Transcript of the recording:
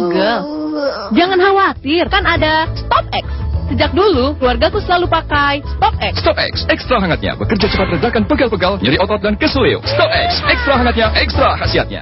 pegel. Jangan khawatir, kan ada Stop X. Sejak dulu, keluargaku selalu pakai Stop X. Stop X, ekstra hangatnya, bekerja cepat redakan pegal-pegal, nyeri otot dan keselio. Stop X, ekstra hangatnya, ekstra khasiatnya.